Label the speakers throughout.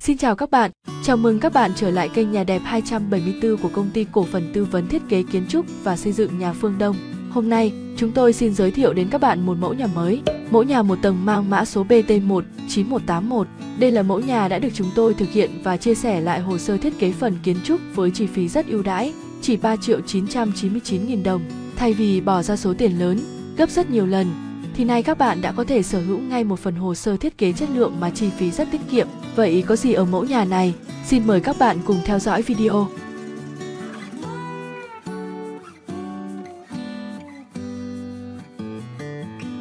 Speaker 1: Xin chào các bạn, chào mừng các bạn trở lại kênh Nhà đẹp 274 của công ty cổ phần tư vấn thiết kế kiến trúc và xây dựng nhà Phương Đông. Hôm nay, chúng tôi xin giới thiệu đến các bạn một mẫu nhà mới, mẫu nhà một tầng mang mã số BT1 9181. Đây là mẫu nhà đã được chúng tôi thực hiện và chia sẻ lại hồ sơ thiết kế phần kiến trúc với chi phí rất ưu đãi, chỉ 3 triệu 999 nghìn đồng. Thay vì bỏ ra số tiền lớn, gấp rất nhiều lần, thì nay các bạn đã có thể sở hữu ngay một phần hồ sơ thiết kế chất lượng mà chi phí rất tiết kiệm. Vậy có gì ở mẫu nhà này? Xin mời các bạn cùng theo dõi video.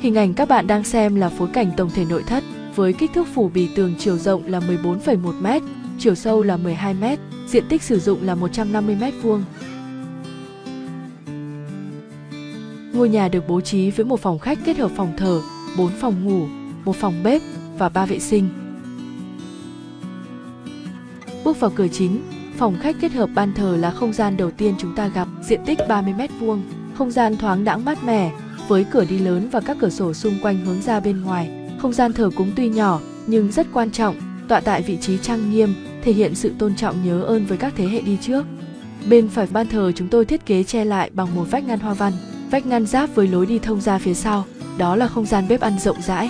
Speaker 1: Hình ảnh các bạn đang xem là phối cảnh tổng thể nội thất với kích thước phủ bì tường chiều rộng là 14,1 m, chiều sâu là 12 m, diện tích sử dụng là 150m2. Ngôi nhà được bố trí với một phòng khách kết hợp phòng thờ, 4 phòng ngủ, một phòng bếp và 3 vệ sinh. Bước vào cửa chính, phòng khách kết hợp ban thờ là không gian đầu tiên chúng ta gặp, diện tích 30 m vuông, không gian thoáng đãng mát mẻ, với cửa đi lớn và các cửa sổ xung quanh hướng ra bên ngoài. Không gian thờ cúng tuy nhỏ nhưng rất quan trọng, tọa tại vị trí trang nghiêm, thể hiện sự tôn trọng nhớ ơn với các thế hệ đi trước. Bên phải ban thờ chúng tôi thiết kế che lại bằng một vách ngăn hoa văn, vách ngăn giáp với lối đi thông ra phía sau, đó là không gian bếp ăn rộng rãi.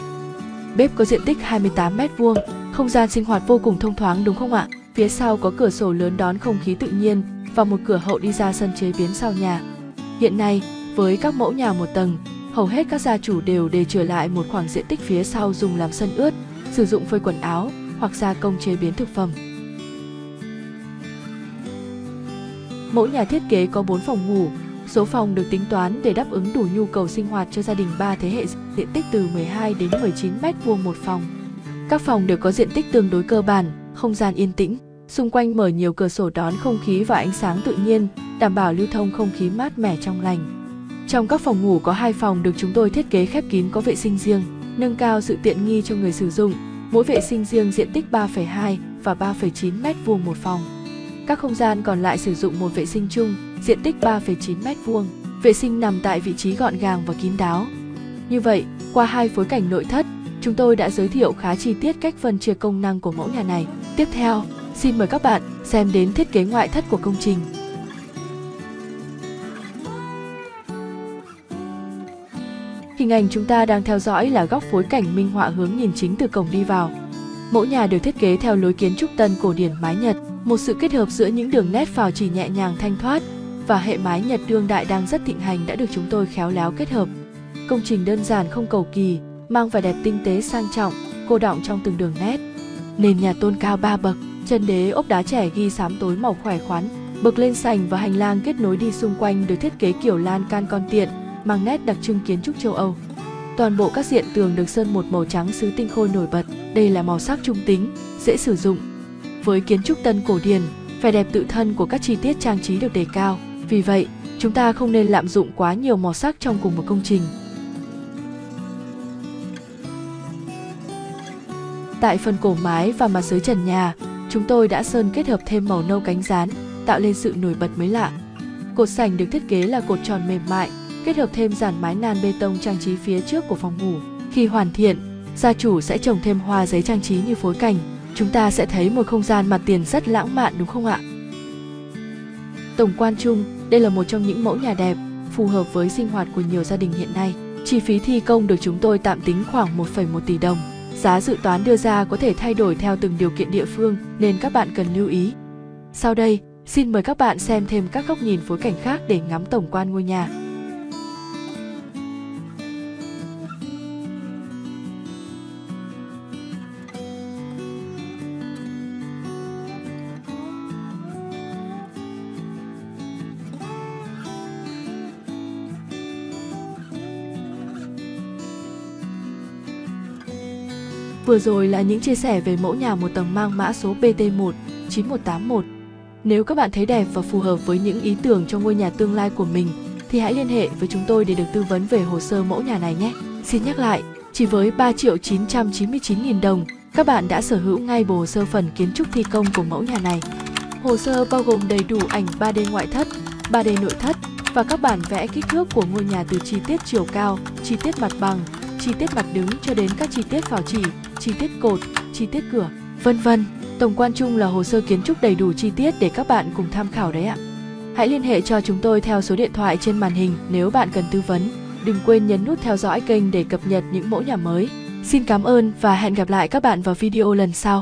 Speaker 1: Bếp có diện tích 28 m vuông, không gian sinh hoạt vô cùng thông thoáng đúng không ạ? Phía sau có cửa sổ lớn đón không khí tự nhiên và một cửa hậu đi ra sân chế biến sau nhà. Hiện nay, với các mẫu nhà một tầng, hầu hết các gia chủ đều để trở lại một khoảng diện tích phía sau dùng làm sân ướt, sử dụng phơi quần áo hoặc gia công chế biến thực phẩm. Mỗi nhà thiết kế có 4 phòng ngủ, số phòng được tính toán để đáp ứng đủ nhu cầu sinh hoạt cho gia đình 3 thế hệ, diện tích từ 12 đến 19 m vuông một phòng. Các phòng đều có diện tích tương đối cơ bản, không gian yên tĩnh, xung quanh mở nhiều cửa sổ đón không khí và ánh sáng tự nhiên, đảm bảo lưu thông không khí mát mẻ trong lành. Trong các phòng ngủ có hai phòng được chúng tôi thiết kế khép kín có vệ sinh riêng, nâng cao sự tiện nghi cho người sử dụng. Mỗi vệ sinh riêng diện tích 3,2 và 3,9 m2 một phòng. Các không gian còn lại sử dụng một vệ sinh chung, diện tích 3,9 m2. Vệ sinh nằm tại vị trí gọn gàng và kín đáo. Như vậy, qua hai phối cảnh nội thất, chúng tôi đã giới thiệu khá chi tiết cách phân chia công năng của mẫu nhà này. Tiếp theo, xin mời các bạn xem đến thiết kế ngoại thất của công trình. Hình ảnh chúng ta đang theo dõi là góc phối cảnh minh họa hướng nhìn chính từ cổng đi vào. Mẫu nhà được thiết kế theo lối kiến trúc tân cổ điển mái Nhật, một sự kết hợp giữa những đường nét phào chỉ nhẹ nhàng thanh thoát và hệ mái Nhật đương đại đang rất thịnh hành đã được chúng tôi khéo léo kết hợp. Công trình đơn giản không cầu kỳ, mang vẻ đẹp tinh tế sang trọng, cô đọng trong từng đường nét. Nền nhà tôn cao ba bậc, chân đế ốp đá trẻ ghi xám tối màu khỏe khoắn, bậc lên sành và hành lang kết nối đi xung quanh được thiết kế kiểu lan can con tiện, mang nét đặc trưng kiến trúc châu Âu. Toàn bộ các diện tường được sơn một màu trắng sứ tinh khôi nổi bật, đây là màu sắc trung tính, dễ sử dụng. Với kiến trúc tân cổ điển, vẻ đẹp tự thân của các chi tiết trang trí được đề cao, vì vậy, chúng ta không nên lạm dụng quá nhiều màu sắc trong cùng một công trình. Tại phần cổ mái và mặt dưới trần nhà, chúng tôi đã sơn kết hợp thêm màu nâu cánh rán, tạo lên sự nổi bật mới lạ. Cột sảnh được thiết kế là cột tròn mềm mại, kết hợp thêm dàn mái nan bê tông trang trí phía trước của phòng ngủ. Khi hoàn thiện, gia chủ sẽ trồng thêm hoa giấy trang trí như phối cảnh. Chúng ta sẽ thấy một không gian mặt tiền rất lãng mạn đúng không ạ? Tổng quan chung, đây là một trong những mẫu nhà đẹp, phù hợp với sinh hoạt của nhiều gia đình hiện nay. Chi phí thi công được chúng tôi tạm tính khoảng 1,1 tỷ đồng. Giá dự toán đưa ra có thể thay đổi theo từng điều kiện địa phương nên các bạn cần lưu ý. Sau đây, xin mời các bạn xem thêm các góc nhìn phối cảnh khác để ngắm tổng quan ngôi nhà. Vừa rồi là những chia sẻ về mẫu nhà một tầng mang mã số BT1 9181. Nếu các bạn thấy đẹp và phù hợp với những ý tưởng cho ngôi nhà tương lai của mình thì hãy liên hệ với chúng tôi để được tư vấn về hồ sơ mẫu nhà này nhé. Xin nhắc lại, chỉ với 3 triệu 999 nghìn đồng, các bạn đã sở hữu ngay bộ hồ sơ phần kiến trúc thi công của mẫu nhà này. Hồ sơ bao gồm đầy đủ ảnh 3D ngoại thất, 3D nội thất và các bản vẽ kích thước của ngôi nhà từ chi tiết chiều cao, chi tiết mặt bằng, chi tiết mặt đứng cho đến các chi tiết phào chỉ, chi tiết cột, chi tiết cửa. vân vân. Tổng quan chung là hồ sơ kiến trúc đầy đủ chi tiết để các bạn cùng tham khảo đấy ạ. Hãy liên hệ cho chúng tôi theo số điện thoại trên màn hình nếu bạn cần tư vấn. Đừng quên nhấn nút theo dõi kênh để cập nhật những mẫu nhà mới. Xin cảm ơn và hẹn gặp lại các bạn vào video lần sau.